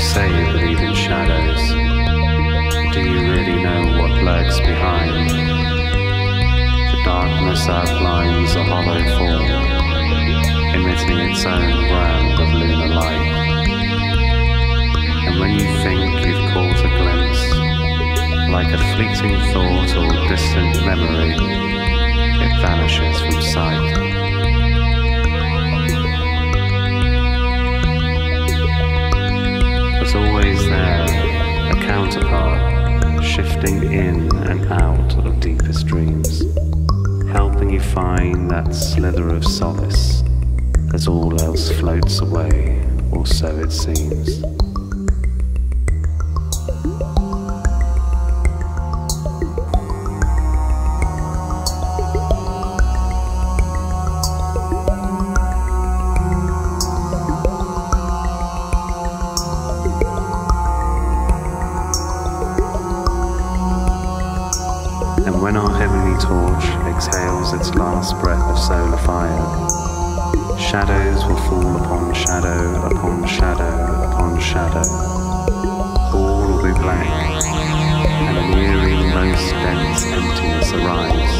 say you believe in shadows. Do you really know what lurks behind? The darkness outlines a hollow form, emitting its own brand of lunar light. And when you think you've caught a glimpse, like a fleeting thought or distant memory, it vanishes from sight. Counterpart, shifting in and out of deepest dreams, helping you find that slither of solace as all else floats away, or so it seems. When our heavenly torch exhales its last breath of solar fire, shadows will fall upon shadow upon shadow upon shadow. All will be blank, and an eerie, most dense emptiness arrives.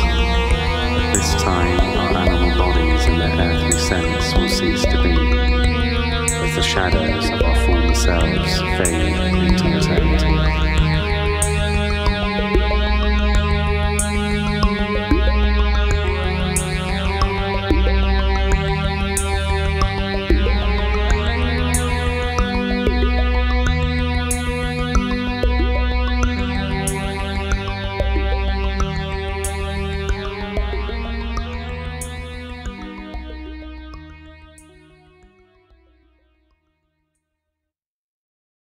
This time, our animal bodies and their earthly sense will cease to be, as the shadows of our former selves fade into eternity.